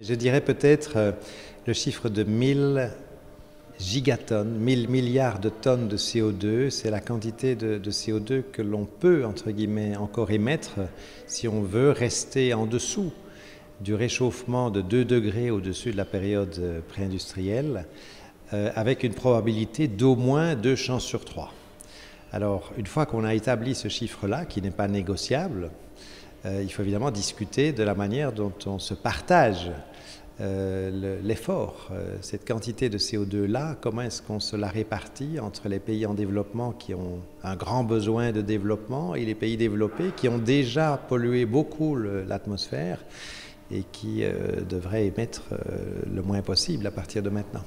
Je dirais peut-être euh, le chiffre de 1000 gigatonnes, 1000 milliards de tonnes de CO2, c'est la quantité de, CO2 que l'on peut, entre guillemets, encore émettre si on veut rester en dessous du réchauffement de 2 degrés au-dessus de la période euh, pré-industrielle, euh, avec une probabilité d'au moins 2 chances sur 3. Alors, une fois qu'on a établi ce chiffre-là, qui n'est pas négociable, il faut évidemment discuter de la manière dont on se partage euh, l'effort. Euh, cette quantité de CO2-là, comment est-ce qu'on se la répartit entre les pays en développement qui ont un grand besoin de développement et les pays développés qui ont déjà pollué beaucoup l'atmosphère et qui devraient émettre le moins possible à partir de maintenant.